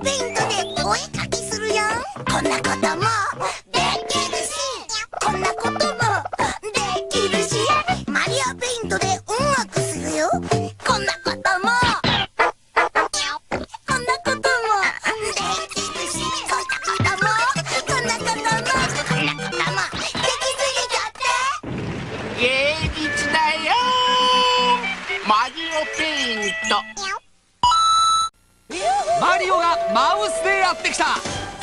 ペイントでお絵かきするよ。こんなこともできるし。こんなこともできるし。マリオペイントで音楽するよ。こんなことも。こんなこともできるし。こんなことも。こんなことも。こんなことも。できすぎちゃって。芸術だよ。マリオペイント。マウスでやってきた。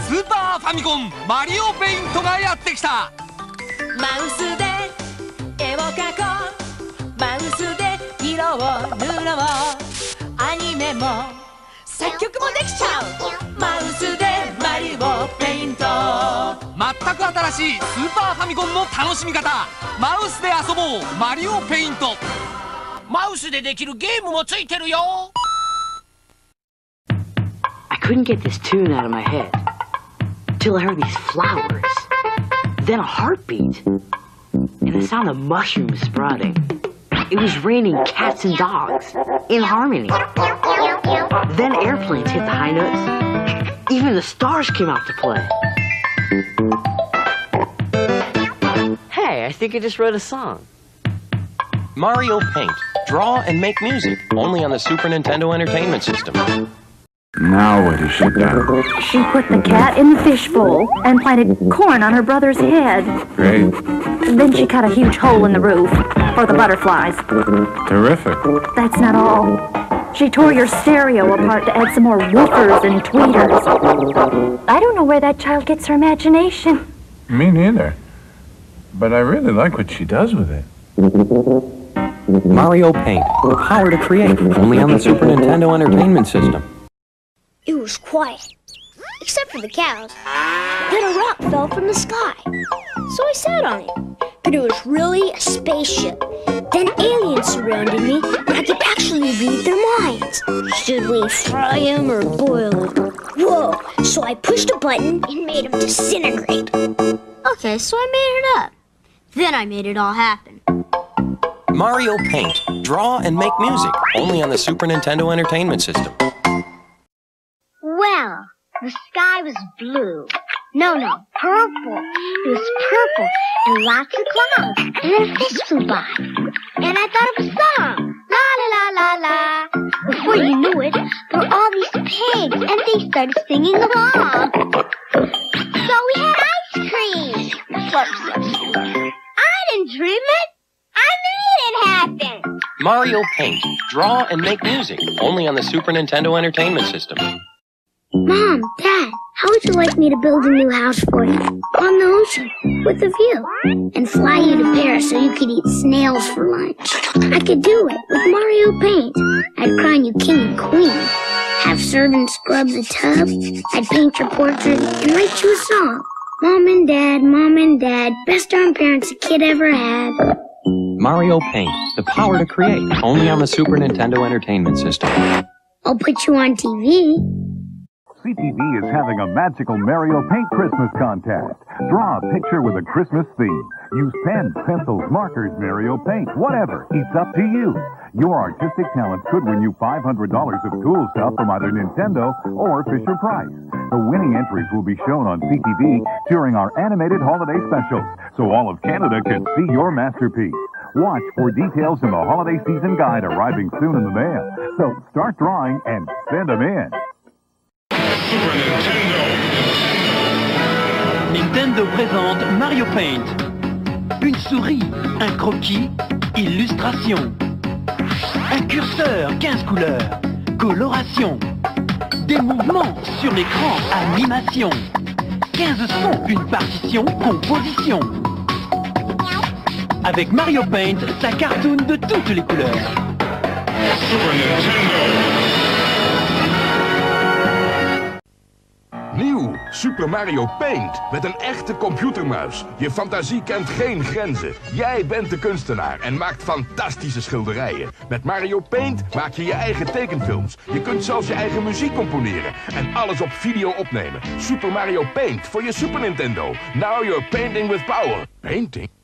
スーパーファミコンマリオペイントがやってきた。マウスで絵を描こう。マウスで色を塗ろう。アニメも作曲もできちゃう。マウスでマリオペイント。全く新しいスーパーファミコンの楽しみ方。マウスで遊ぼう。マリオペイント。マウスでできるゲームもついてるよ couldn't get this tune out of my head till I heard these flowers, then a heartbeat, and the sound of mushrooms sprouting. It was raining cats and dogs in harmony. Then airplanes hit the high notes. Even the stars came out to play. Hey, I think I just wrote a song. Mario Paint. Draw and make music. Only on the Super Nintendo Entertainment System. Now what has she done? She put the cat in the fishbowl and planted corn on her brother's head. Great. Then she cut a huge hole in the roof for the butterflies. Terrific. That's not all. She tore your stereo apart to add some more woofers and tweeters. I don't know where that child gets her imagination. Me neither. But I really like what she does with it. Mario Paint. The power to create. Only on the Super Nintendo Entertainment System. It was quiet, except for the cows. Then a rock fell from the sky, so I sat on it. But it was really a spaceship. Then aliens surrounded me, and I could actually read their minds. Should we fry them or boil them? Whoa! So I pushed a button and made them disintegrate. Okay, so I made it up. Then I made it all happen. Mario Paint. Draw and make music. Only on the Super Nintendo Entertainment System. The sky was blue. No, no, purple. It was purple and lots of clouds. And then a fish flew by. And I thought of a song. La la la la la. Before you knew it, there were all these pigs and they started singing along. So we had ice cream. Slurp, slurp, slurp. I didn't dream it. I made it happen. Mario Paint. Draw and make music. Only on the Super Nintendo Entertainment System. Mom, Dad, how would you like me to build a new house for you? On the ocean, with a view. And fly you to Paris so you could eat snails for lunch. I could do it with Mario Paint. I'd crown you king and queen. Have servants scrub the tub. I'd paint your portrait and write you a song. Mom and Dad, Mom and Dad, best darn parents a kid ever had. Mario Paint. The power to create. Only on the Super Nintendo Entertainment System. I'll put you on TV. CTV is having a magical Mario Paint Christmas contest. Draw a picture with a Christmas theme. Use pens, pencils, markers, Mario Paint, whatever. It's up to you. Your artistic talents could win you $500 of cool stuff from either Nintendo or Fisher Price. The winning entries will be shown on CTV during our animated holiday specials, so all of Canada can see your masterpiece. Watch for details in the holiday season guide arriving soon in the mail. So start drawing and send them in. Nintendo présente Mario Paint. Une souris, un croquis, illustration. Un curseur, 15 couleurs, coloration. Des mouvements sur l'écran, animation. 15 sons, une partition, composition. Avec Mario Paint, sa cartoon de toutes les couleurs. Nieuw Super Mario Paint met een echte computermuis. Je fantasie kent geen grenzen. Jij bent de kunstenaar en maakt fantastische schilderijen. Met Mario Paint maak je je eigen tekenfilms. Je kunt zelfs je eigen muziek componeren en alles op video opnemen. Super Mario Paint voor je Super Nintendo. Now you're painting with power. Painting?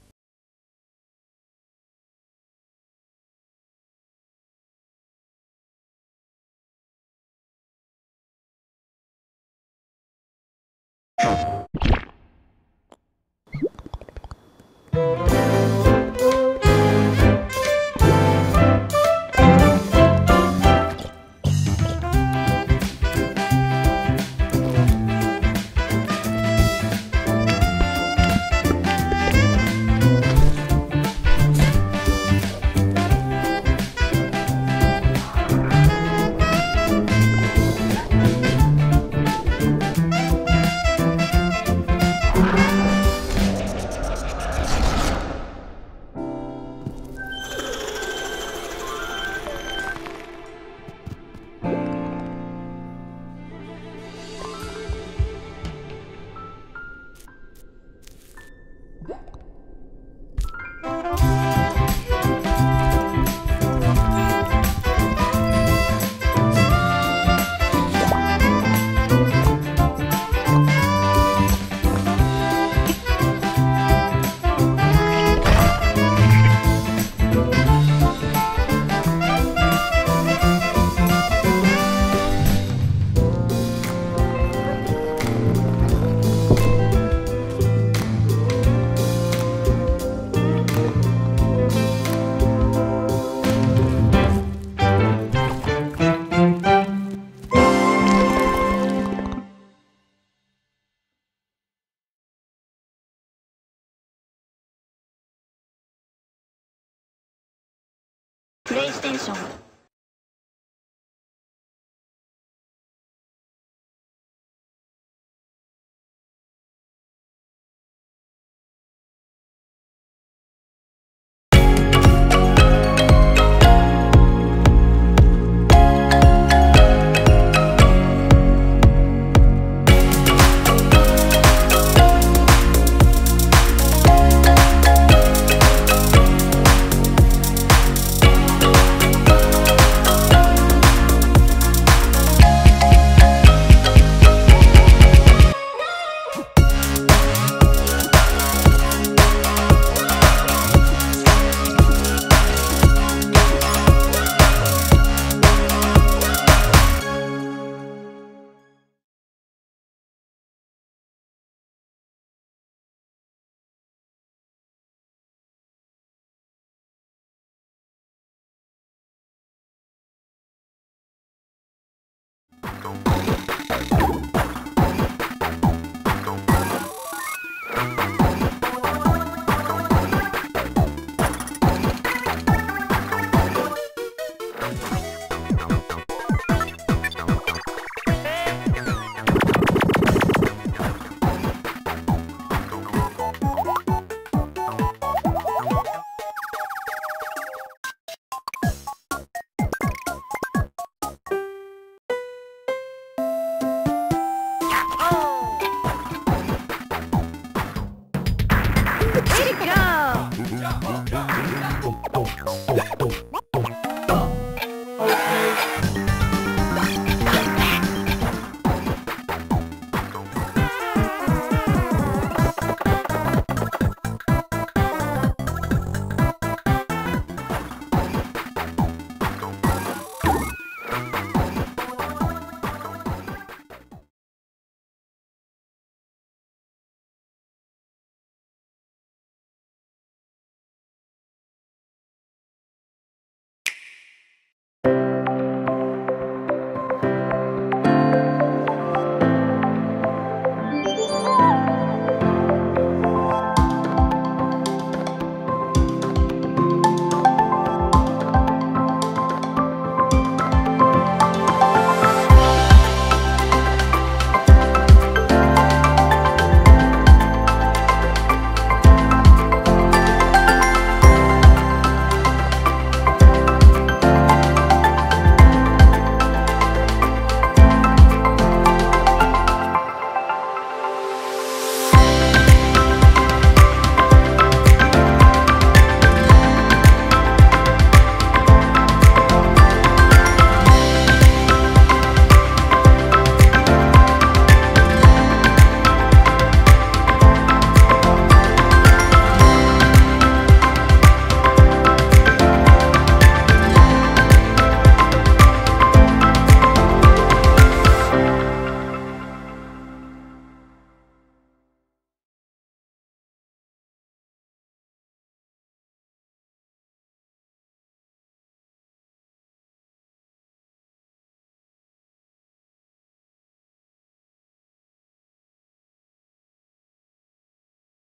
プレイステーション